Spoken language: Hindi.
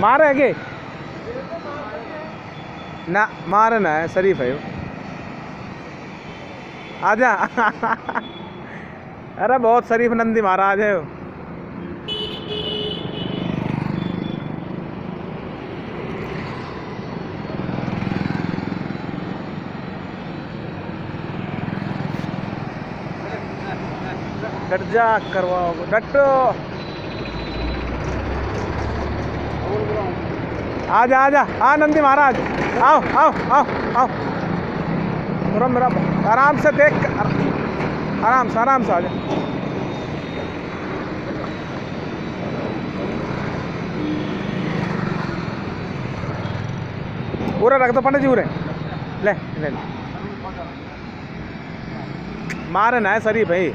मार है के ना है शरीफ है आजा अरे बहुत शरीफ नंदी महाराज है डट जा करवाओ। डटो आजा आजा। आ, नंदी महाराज। आओ आओ आओ आओ। मेरा मेरा आराम से देख आराम से आराम से आजा पूरा रख दो पंडित जी पूरे ले ले ले। मारे ना है शरीफ भाई।